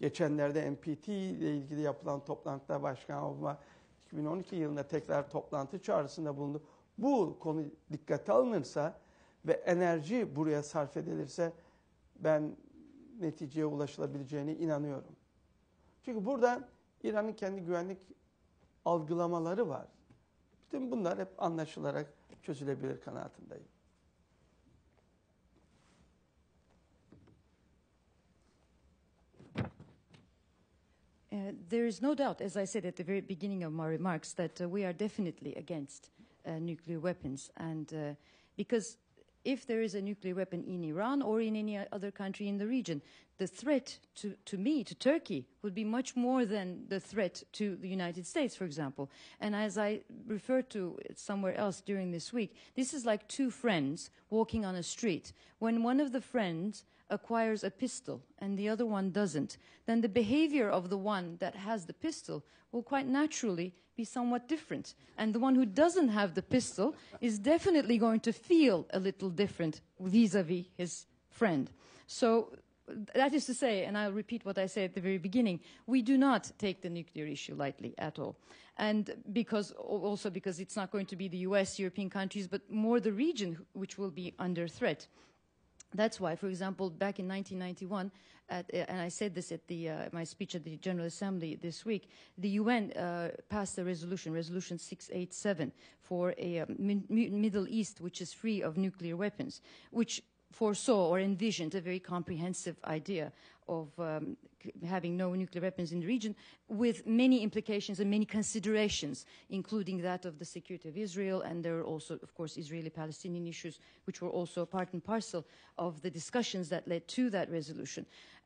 Geçenlerde NPT ile ilgili yapılan toplantıda Başkan Obama 2012 yılında tekrar toplantı çağrısında bulundu. Bu konu dikkate alınırsa ve enerji buraya sarf edilirse ben neticeye ulaşılabileceğine inanıyorum. Çünkü burada İran'ın kendi güvenlik algılamaları var. Bütün bunlar hep anlaşılarak çözülebilir kanaatindeyim. Uh, there is no doubt, as I said at the very beginning of my remarks, that uh, we are definitely against uh, nuclear weapons. And uh, because if there is a nuclear weapon in Iran or in any other country in the region, the threat to, to me, to Turkey, would be much more than the threat to the United States, for example. And as I referred to somewhere else during this week, this is like two friends walking on a street. When one of the friends acquires a pistol and the other one doesn't, then the behavior of the one that has the pistol will quite naturally be somewhat different. And the one who doesn't have the pistol is definitely going to feel a little different vis a vis his friend. So that is to say, and I'll repeat what I said at the very beginning, we do not take the nuclear issue lightly at all. And because, also because it's not going to be the US, European countries, but more the region which will be under threat. That's why, for example, back in 1991, at, and I said this at the, uh, my speech at the General Assembly this week, the UN uh, passed a resolution, Resolution 687, for a um, Middle East which is free of nuclear weapons, which foresaw or envisioned a very comprehensive idea of um, having no nuclear weapons in the region with many implications and many considerations, including that of the security of Israel. And there are also, of course, Israeli-Palestinian issues, which were also part and parcel of the discussions that led to that resolution.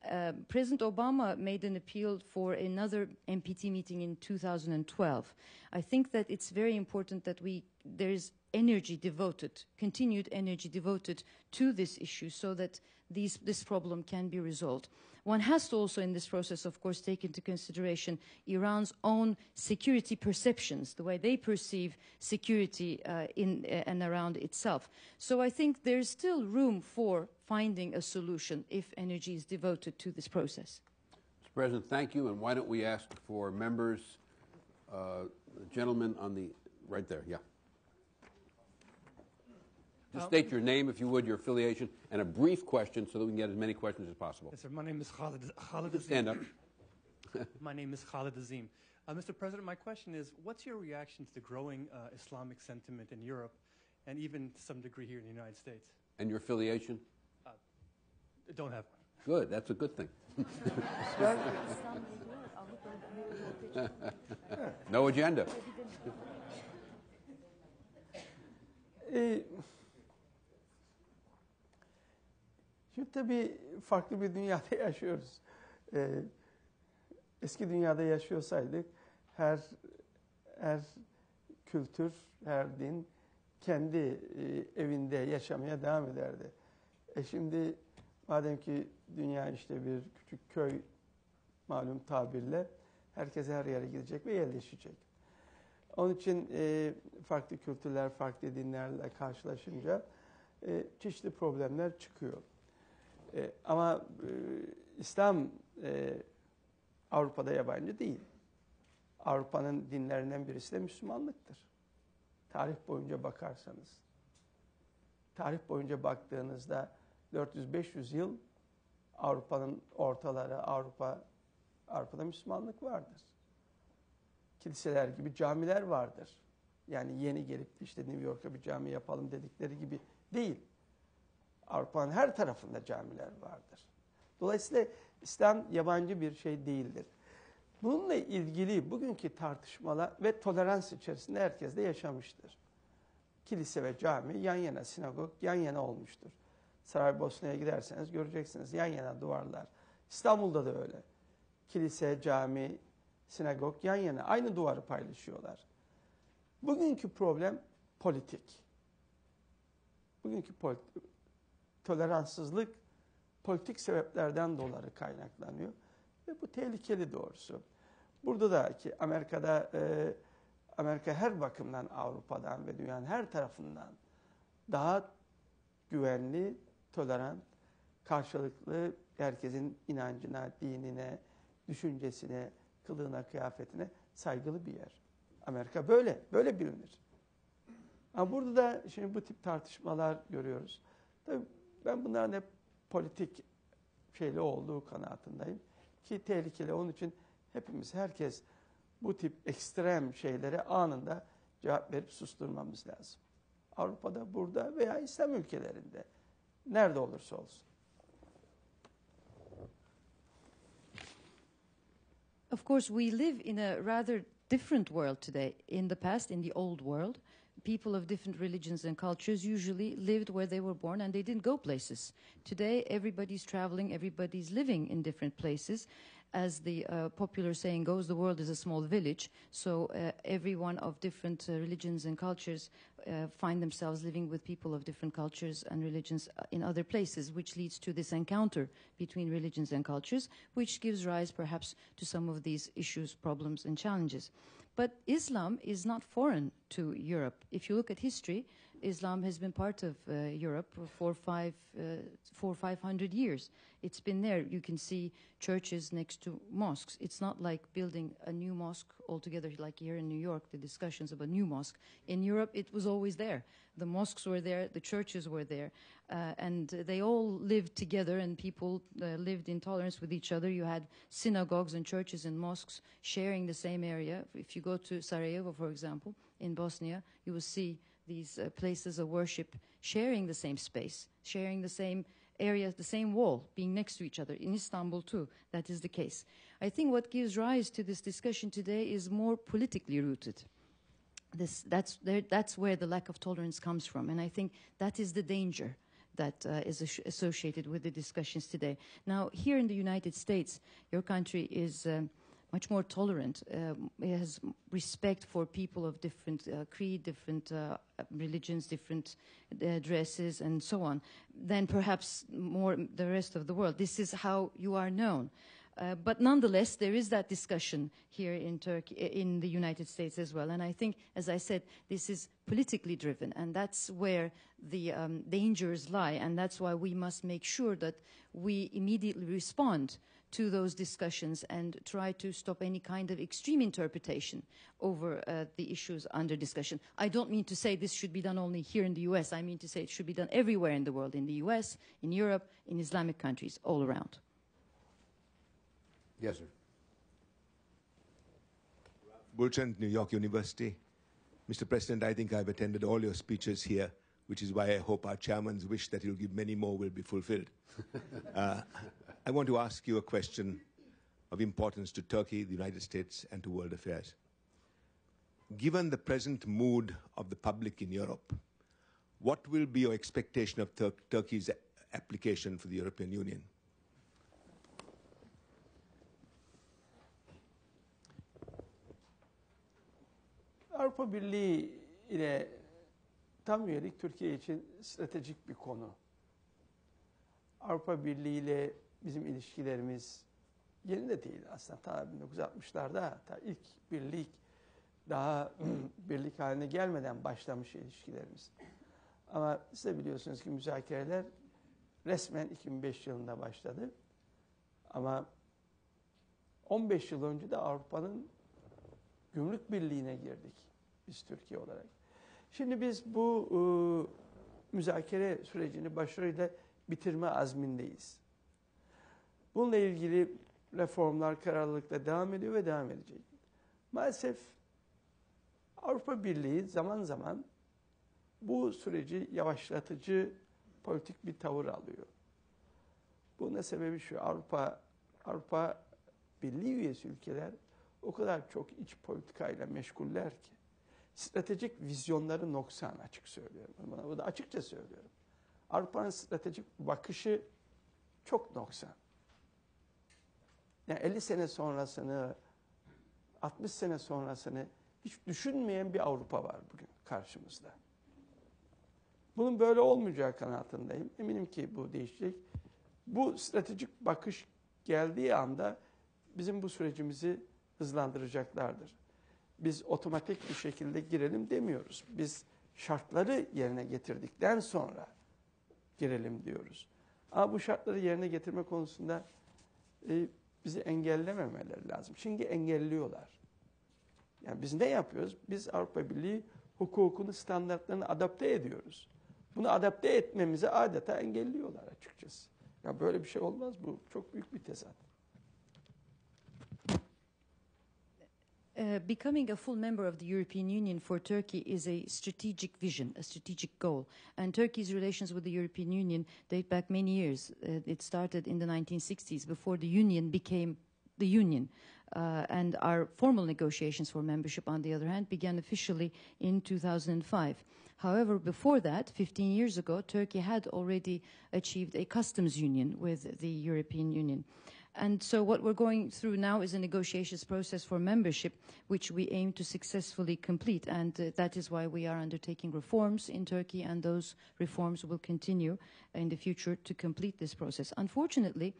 Uh, President Obama made an appeal for another NPT meeting in 2012. I think that it's very important that we, there is energy devoted, continued energy devoted to this issue so that these, this problem can be resolved. One has to also, in this process, of course, take into consideration Iran's own security perceptions, the way they perceive security uh, in uh, and around itself. So I think there's still room for finding a solution if energy is devoted to this process. Mr. President, thank you. And why don't we ask for members, uh, on the right there, yeah. Just state your name, if you would, your affiliation, and a brief question so that we can get as many questions as possible. Yes, sir. My name is Khalid, Khalid Azim. Stand up. my name is Khalid Azim. Uh, Mr. President, my question is, what's your reaction to the growing uh, Islamic sentiment in Europe and even to some degree here in the United States? And your affiliation? Uh, don't have one. Good. That's a good thing. no agenda. Şimdi tabii farklı bir dünyada yaşıyoruz. Ee, eski dünyada yaşıyorsaydık her her kültür, her din kendi e, evinde yaşamaya devam ederdi. E şimdi madem ki dünya işte bir küçük köy malum tabirle herkes her yere gidecek ve yerleşecek. Onun için e, farklı kültürler, farklı dinlerle karşılaşınca e, çeşitli problemler çıkıyor. E, ama e, İslam e, Avrupa'da yabancı değil. Avrupa'nın dinlerinden birisi de Müslümanlıktır. Tarih boyunca bakarsanız. Tarih boyunca baktığınızda 400-500 yıl Avrupa'nın ortaları, Avrupa Avrupa'da Müslümanlık vardır. Kiliseler gibi camiler vardır. Yani yeni gelip işte New York'a bir cami yapalım dedikleri gibi değil. Avrupa'nın her tarafında camiler vardır. Dolayısıyla İslam yabancı bir şey değildir. Bununla ilgili bugünkü tartışmalar ve tolerans içerisinde herkes de yaşamıştır. Kilise ve cami yan yana, sinagog yan yana olmuştur. Saraybosna'ya giderseniz göreceksiniz yan yana duvarlar. İstanbul'da da öyle. Kilise, cami, sinagog yan yana aynı duvarı paylaşıyorlar. Bugünkü problem politik. Bugünkü politik toleranssızlık politik sebeplerden dolayı kaynaklanıyor. Ve bu tehlikeli doğrusu. Burada da ki Amerika'da e, Amerika her bakımdan Avrupa'dan ve dünyanın her tarafından daha güvenli, tolerant, karşılıklı herkesin inancına, dinine, düşüncesine, kılığına, kıyafetine saygılı bir yer. Amerika böyle, böyle bilinir. Ama burada da şimdi bu tip tartışmalar görüyoruz. Tabii ben bunların hep politik şeyli olduğu kanaatindeyim. Ki tehlikeli. Onun için hepimiz, herkes bu tip ekstrem şeylere anında cevap verip susturmamız lazım. Avrupa'da, burada veya İslam ülkelerinde. Nerede olursa olsun. Of course, we live in a rather different world today. In the past, in the old world, people of different religions and cultures usually lived where they were born and they didn't go places. Today, everybody's traveling, everybody's living in different places. As the uh, popular saying goes, the world is a small village, so uh, everyone of different uh, religions and cultures uh, find themselves living with people of different cultures and religions uh, in other places, which leads to this encounter between religions and cultures, which gives rise perhaps to some of these issues, problems, and challenges. But Islam is not foreign to Europe. If you look at history, Islam has been part of uh, Europe for five, uh, four, five hundred years. It's been there. You can see churches next to mosques. It's not like building a new mosque altogether, like here in New York, the discussions about new mosque. In Europe, it was always there. The mosques were there, the churches were there, uh, and they all lived together, and people uh, lived in tolerance with each other. You had synagogues and churches and mosques sharing the same area. If you go to Sarajevo, for example, in Bosnia, you will see these uh, places of worship sharing the same space, sharing the same area, the same wall, being next to each other. In Istanbul, too, that is the case. I think what gives rise to this discussion today is more politically rooted. This, that's, there, that's where the lack of tolerance comes from, and I think that is the danger that uh, is associated with the discussions today. Now, here in the United States, your country is. Um, much more tolerant. Um, it has respect for people of different uh, creed, different uh, religions, different uh, dresses, and so on, than perhaps more the rest of the world. This is how you are known. Uh, but nonetheless, there is that discussion here in Turkey, in the United States as well. And I think, as I said, this is politically driven, and that's where the um, dangers lie. And that's why we must make sure that we immediately respond to those discussions and try to stop any kind of extreme interpretation over uh, the issues under discussion. I don't mean to say this should be done only here in the US. I mean to say it should be done everywhere in the world, in the US, in Europe, in Islamic countries, all around. Yes, sir. Bulchand, New York University. Mr. President, I think I've attended all your speeches here, which is why I hope our chairman's wish that he'll give many more will be fulfilled. uh, I want to ask you a question of importance to Turkey, the United States, and to world affairs. Given the present mood of the public in Europe, what will be your expectation of Tur- Turkey's application for the European Union? Avrupa Birliği ile tam üyelik Türkiye için stratejik bir konu. Avrupa Birliği ile bizim ilişkilerimiz yeni de değil aslında. Ta 1960'larda ta ilk birlik daha birlik haline gelmeden başlamış ilişkilerimiz. Ama siz de biliyorsunuz ki müzakereler resmen 2005 yılında başladı. Ama 15 yıl önce de Avrupa'nın gümrük birliğine girdik biz Türkiye olarak. Şimdi biz bu e, müzakere sürecini başarıyla bitirme azmindeyiz. Bununla ilgili reformlar kararlılıkla devam ediyor ve devam edecek. Maalesef Avrupa Birliği zaman zaman bu süreci yavaşlatıcı politik bir tavır alıyor. Bunun sebebi şu Avrupa Avrupa Birliği üyesi ülkeler o kadar çok iç politikayla meşguller ki stratejik vizyonları noksan açık söylüyorum. Buna bu da açıkça söylüyorum. Avrupa'nın stratejik bakışı çok noksan. Yani 50 sene sonrasını, 60 sene sonrasını hiç düşünmeyen bir Avrupa var bugün karşımızda. Bunun böyle olmayacağı kanaatindeyim. Eminim ki bu değişecek. Bu stratejik bakış geldiği anda bizim bu sürecimizi hızlandıracaklardır. Biz otomatik bir şekilde girelim demiyoruz. Biz şartları yerine getirdikten sonra girelim diyoruz. Ama bu şartları yerine getirme konusunda e, bizi engellememeleri lazım. Şimdi engelliyorlar. Yani biz ne yapıyoruz? Biz Avrupa Birliği hukukunu, standartlarını adapte ediyoruz. Bunu adapte etmemizi adeta engelliyorlar açıkçası. Ya böyle bir şey olmaz bu. Çok büyük bir tezat. Uh, becoming a full member of the European Union for Turkey is a strategic vision, a strategic goal. And Turkey's relations with the European Union date back many years. Uh, it started in the 1960s before the Union became the Union. Uh, and our formal negotiations for membership, on the other hand, began officially in 2005. However, before that, 15 years ago, Turkey had already achieved a customs union with the European Union. And so what we're going through now is a negotiations process for membership, which we aim to successfully complete. And uh, that is why we are undertaking reforms in Turkey, and those reforms will continue in the future to complete this process. Unfortunately,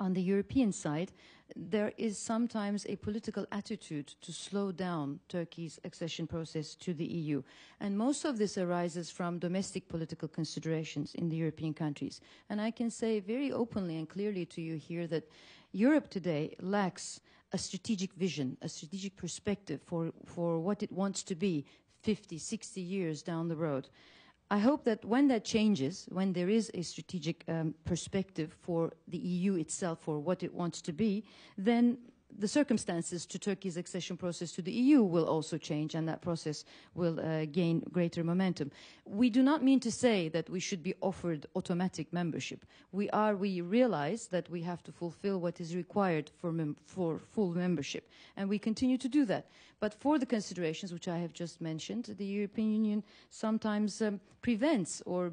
on the European side, there is sometimes a political attitude to slow down Turkey's accession process to the EU. And most of this arises from domestic political considerations in the European countries. And I can say very openly and clearly to you here that Europe today lacks a strategic vision, a strategic perspective for, for what it wants to be 50, 60 years down the road. I hope that when that changes, when there is a strategic um, perspective for the EU itself, for what it wants to be, then the circumstances to Turkey's accession process to the EU will also change and that process will uh, gain greater momentum. We do not mean to say that we should be offered automatic membership. We are, we realize that we have to fulfill what is required for, mem for full membership and we continue to do that. But for the considerations which I have just mentioned, the European Union sometimes um, prevents or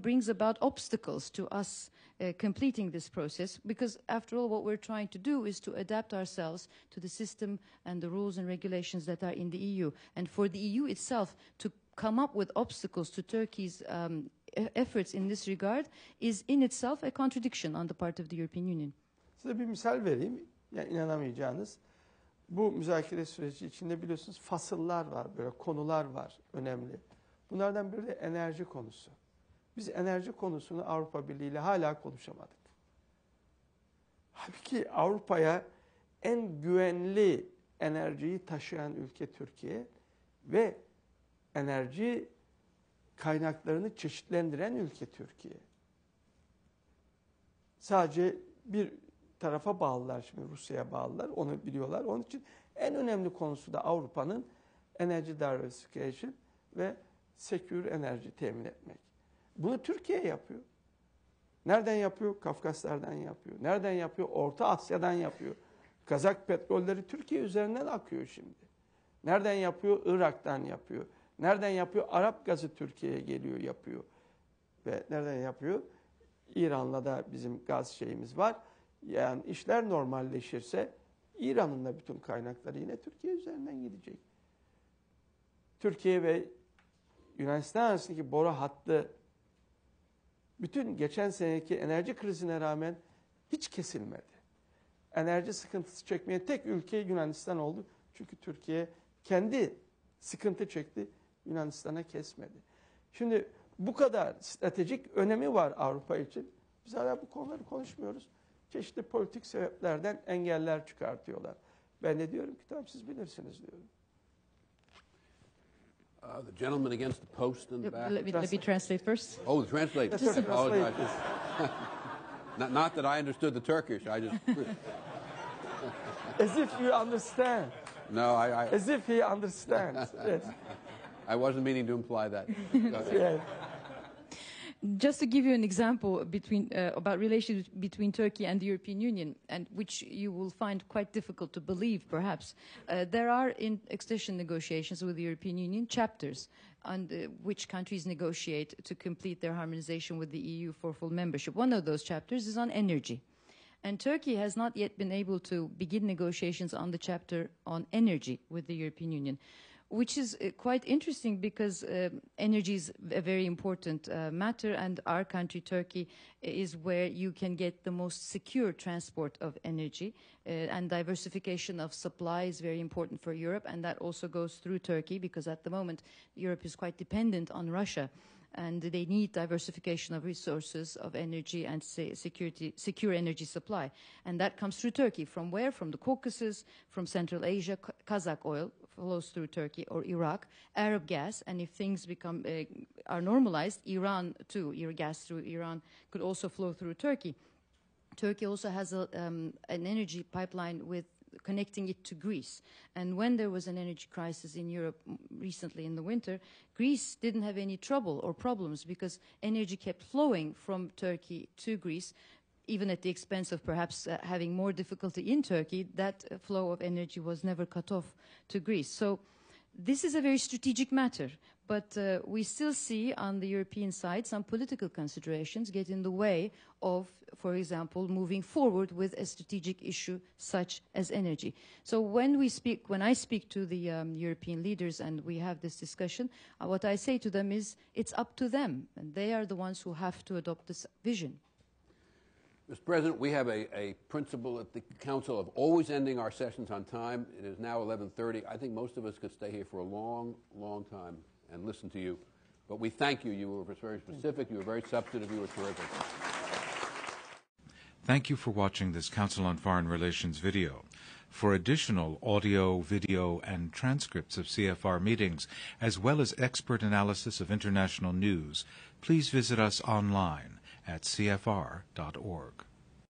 brings about obstacles to us uh, completing this process because after all what we're trying to do is to adapt ourselves to the system and the rules and regulations that are in the EU and for the EU itself to come up with obstacles to Turkey's um, e, efforts in this regard is in itself a contradiction on the part of the European Union. Size bir misal vereyim. Yani inanamayacağınız. Bu müzakere süreci içinde biliyorsunuz fasıllar var, böyle konular var önemli. Bunlardan biri de enerji konusu. Biz enerji konusunu Avrupa Birliği ile hala konuşamadık. Halbuki Avrupa'ya en güvenli enerjiyi taşıyan ülke Türkiye ve enerji kaynaklarını çeşitlendiren ülke Türkiye. Sadece bir tarafa bağlılar şimdi Rusya'ya bağlılar onu biliyorlar. Onun için en önemli konusu da Avrupa'nın enerji diversification ve secure enerji temin etmek. Bunu Türkiye yapıyor. Nereden yapıyor? Kafkaslardan yapıyor. Nereden yapıyor? Orta Asya'dan yapıyor. Kazak petrolleri Türkiye üzerinden akıyor şimdi. Nereden yapıyor? Irak'tan yapıyor. Nereden yapıyor? Arap gazı Türkiye'ye geliyor, yapıyor. Ve nereden yapıyor? İran'la da bizim gaz şeyimiz var. Yani işler normalleşirse İran'ın da bütün kaynakları yine Türkiye üzerinden gidecek. Türkiye ve Yunanistan arasındaki boru hattı bütün geçen seneki enerji krizine rağmen hiç kesilmedi. Enerji sıkıntısı çekmeyen tek ülke Yunanistan oldu. Çünkü Türkiye kendi sıkıntı çekti, Yunanistan'a kesmedi. Şimdi bu kadar stratejik önemi var Avrupa için. Biz hala bu konuları konuşmuyoruz. Çeşitli politik sebeplerden engeller çıkartıyorlar. Ben de diyorum ki tamam siz bilirsiniz diyorum. Uh, the gentleman against the post in the back. Let me, let me translate first. Oh, the translate. Yes, I apologize. not, not that I understood the Turkish. I just As if you understand. no. I, I, As if he understands. yes. I wasn't meaning to imply that. Go yes. Just to give you an example between, uh, about relations between Turkey and the European Union, and which you will find quite difficult to believe, perhaps, uh, there are in accession negotiations with the European Union chapters on the, which countries negotiate to complete their harmonization with the EU for full membership. One of those chapters is on energy. And Turkey has not yet been able to begin negotiations on the chapter on energy with the European Union which is uh, quite interesting because uh, energy is a very important uh, matter and our country turkey is where you can get the most secure transport of energy uh, and diversification of supply is very important for europe and that also goes through turkey because at the moment europe is quite dependent on russia and they need diversification of resources of energy and se security, secure energy supply. And that comes through Turkey. From where? From the Caucasus, from Central Asia, Kazakh oil flows through Turkey or Iraq, Arab gas, and if things become uh, are normalized, Iran too, gas through Iran could also flow through Turkey. Turkey also has a, um, an energy pipeline with connecting it to Greece. And when there was an energy crisis in Europe recently in the winter, Greece didn't have any trouble or problems because energy kept flowing from Turkey to Greece even at the expense of perhaps uh, having more difficulty in Turkey, that uh, flow of energy was never cut off to Greece. So this is a very strategic matter, but uh, we still see on the European side some political considerations get in the way of, for example, moving forward with a strategic issue such as energy. So when we speak, when I speak to the um, European leaders and we have this discussion, uh, what I say to them is it's up to them, and they are the ones who have to adopt this vision. Mr. President, we have a, a principle at the Council of always ending our sessions on time. It is now 11:30. I think most of us could stay here for a long, long time and listen to you. But we thank you. You were very specific. You were very substantive. You were terrific. Thank you for watching this Council on Foreign Relations video. For additional audio, video, and transcripts of CFR meetings, as well as expert analysis of international news, please visit us online at cfr.org.